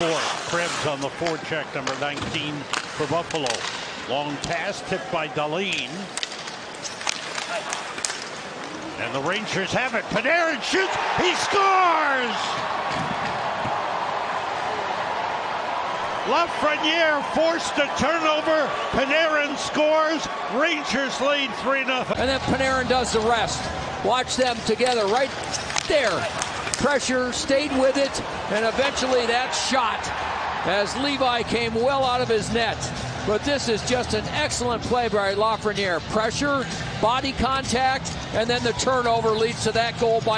Krebs on the forecheck, number 19 for Buffalo. Long pass tipped by Dahlin. And the Rangers have it. Panarin shoots. He scores! Lafreniere forced a turnover. Panarin scores. Rangers lead 3 0. And then Panarin does the rest. Watch them together right there. Pressure, stayed with it, and eventually that shot as Levi came well out of his net. But this is just an excellent play by Lafreniere. Pressure, body contact, and then the turnover leads to that goal by